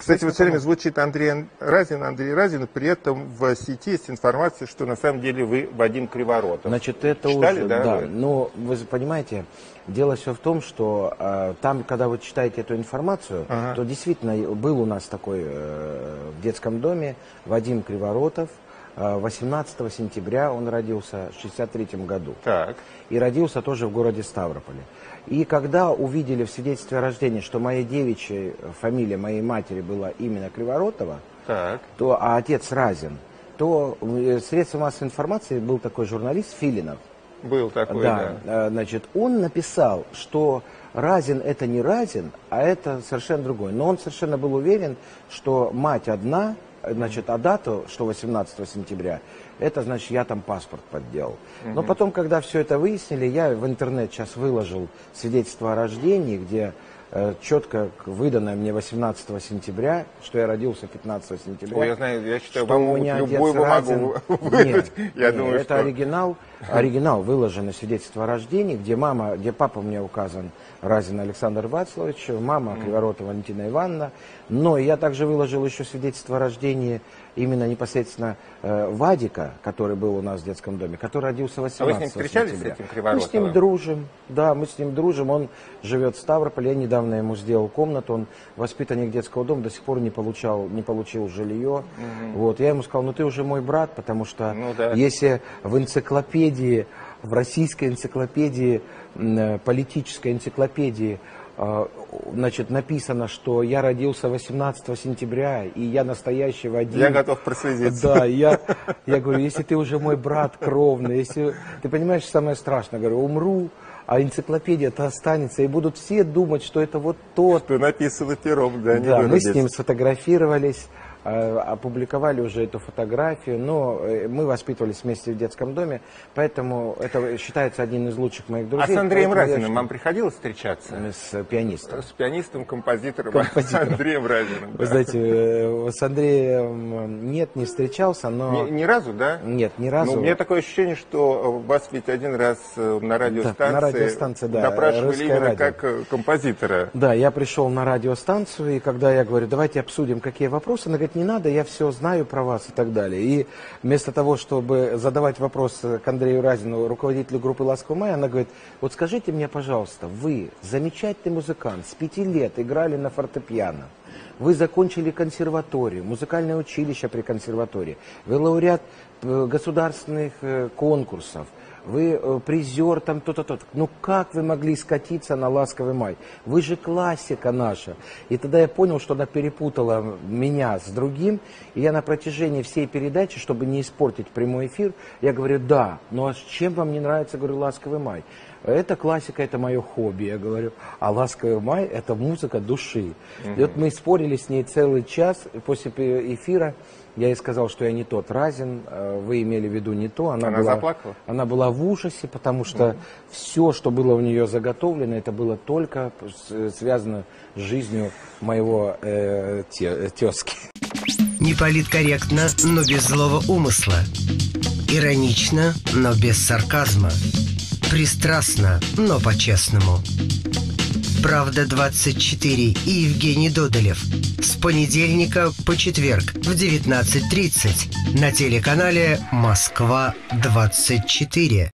Кстати, вот все время звучит Андрей Разин, Андрей Разин, при этом в сети есть информация, что на самом деле вы Вадим Криворотов. Значит, это Читали, уже, да, да. вы? Но вы же понимаете, дело все в том, что э, там, когда вы читаете эту информацию, Ага. то действительно был у нас такой э, в детском доме Вадим Криворотов. Э, 18 сентября он родился в 63 году. Так. И родился тоже в городе Ставрополе. И когда увидели в свидетельстве о рождении, что моя девичья фамилия моей матери была именно Криворотова, Так. то, а отец Разин, то э, средства массовой информации был такой журналист Филинов. Был такой, да. Да, э, значит, он написал, что Разин это не Разин, а это совершенно другой. Но он совершенно был уверен, что мать одна, значит, а дату, что 18 сентября, это значит, я там паспорт подделал. Но потом, когда все это выяснили, я в интернет сейчас выложил свидетельство о рождении, где э, четко к- выданное мне 18 сентября, что я родился 15 сентября. Ой, я знаю, я считаю, что вам любую бумагу выдать. Нет, Я нет, думаю, это что... оригинал, оригинал выложено свидетельство о рождении, где мама, где папа меня указан Разин Александр Вацлавович, мама Криворотова Валентина Ивановна. Но я также выложил еще свидетельство о рождении именно непосредственно э, Вадика, который был у нас в детском доме, который родился 18 А вы с ним встречались, с сентября. этим Мы с Криворотовым? ним дружим, да, мы с ним дружим. Он живет в Ставрополе, я недавно ему сделал комнату, он воспитанник детского дома, до сих пор не получал, не получил жилье. Вот, я ему сказал, ну ты уже мой брат, потому что Ну да. если в энциклопедии, в российской энциклопедии, э, политической энциклопедии, э, значит, написано, что я родился 18 сентября, и я настоящий Вадим. Я готов прослезиться. Да, я, я говорю, если ты уже мой брат кровный, если ты понимаешь, самое страшное, говорю, умру, а энциклопедия-то останется, и будут все думать, что это вот тот. Что написано пером, да, Да, мы с ним сфотографировались, опубликовали уже эту фотографию, но э, мы воспитывались вместе в детском доме, поэтому это считается одним из лучших моих А друзей. с Андреем поэтому Разиным вам приходилось встречаться? С пианистом. С пианистом, композитором, Композитором. Андреем Разиным. Вы да. знаете, э, с Андреем нет, не встречался, но... Ни, ни разу, да? Нет, ни разу. Ну, у меня такое ощущение, что вас ведь один раз э, на радиостанции, на радиостанции, да, допрашивали «Русское именно радио». как э, композитора. Да, я пришел на радиостанцию, и когда я говорю, давайте обсудим, какие вопросы, она говорит, не надо, я все знаю про вас и так далее. И вместо того, чтобы задавать вопрос к Андрею Разину, руководителю группы «Ласковый май», она говорит, вот скажите мне, пожалуйста, вы замечательный музыкант, с пяти лет играли на фортепиано, вы закончили консерваторию, музыкальное училище при консерватории, вы лауреат э, государственных э, конкурсов, вы э, призер там то-то, то Ну как вы могли скатиться на «Ласковый май»? Вы же классика наша. И тогда я понял, что она перепутала меня с другим. И я на протяжении всей передачи, чтобы не испортить прямой эфир, я говорю, да, ну а с чем вам не нравится, говорю, «Ласковый май»? Это классика, это мое хобби, я говорю. А «Ласковый май» — это музыка души. И вот мы спорили с ней целый час. После эфира я ей сказал, что я не тот Разин, э, вы имели в виду не то. Она, Она была, заплакала? Она была в ужасе, потому что все, что было у нее заготовлено, это было только связано с жизнью моего э, те- тезки. Не политкорректно, но без злого умысла. Иронично, но без сарказма. Пристрастно, но по-честному. Правда 24 и Евгений Додолев. С понедельника по четверг в 19.30 на телеканале Москва 24.